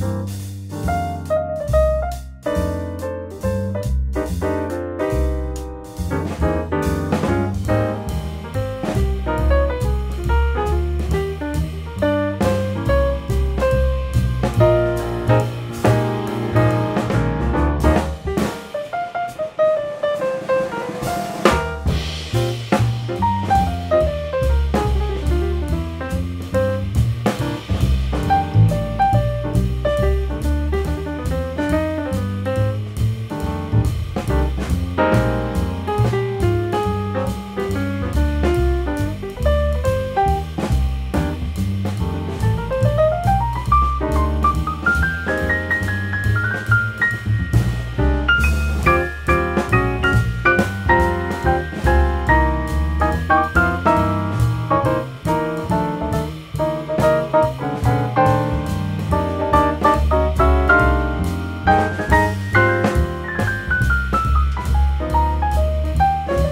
you